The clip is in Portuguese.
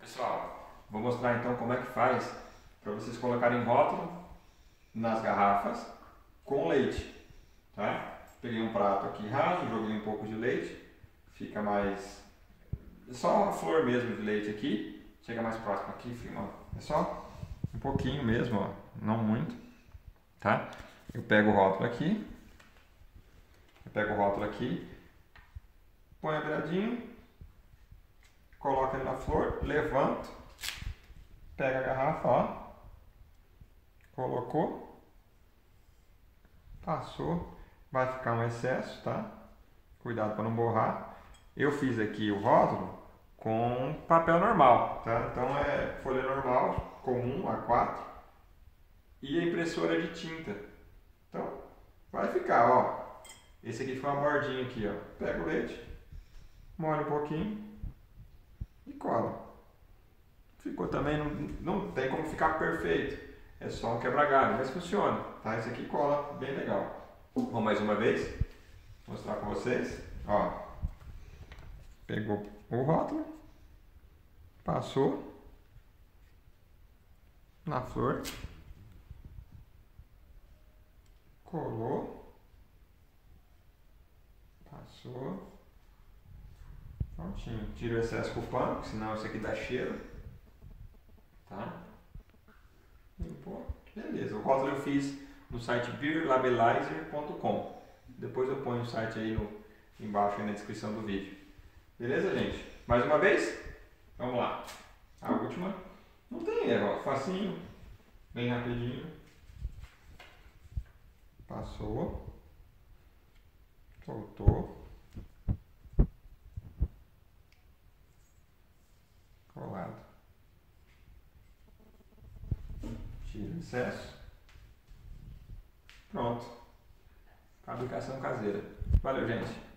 Pessoal, vou mostrar então como é que faz para vocês colocarem rótulo nas garrafas com leite, tá? Peguei um prato aqui raso, joguei um pouco de leite, fica mais só uma flor mesmo de leite aqui, chega mais próximo aqui, filma. É só um pouquinho mesmo, ó, não muito, tá? Eu pego o rótulo aqui, eu pego o rótulo aqui, põe a viradinho, coloca ele na flor, levanto, pega a garrafa, ó, colocou, passou, vai ficar um excesso, tá? Cuidado para não borrar. Eu fiz aqui o rótulo com papel normal, tá? Então é folha normal, comum, A4 e a impressora de tinta. Então vai ficar, ó. Esse aqui ficou uma bordinha aqui, ó. Pega o leite, molha um pouquinho e cola. Ficou também, não, não tem como ficar perfeito. É só um quebra-galho, mas funciona, tá? Esse aqui cola bem legal. Vamos mais uma vez mostrar com vocês. Ó, pegou o rótulo, passou na flor, colou, passou, prontinho. Tira o excesso com o pano, senão isso aqui dá cheiro, tá? Limpou, beleza. O rótulo eu fiz no site beerlabelizer.com. Depois eu ponho o site aí no, embaixo aí na descrição do vídeo. Beleza, gente? Mais uma vez? Vamos lá. A última. Não tem erro, ó. Facinho. Bem rapidinho. Passou. Soltou. Tira o excesso. Pronto. Fabricação caseira. Valeu, gente.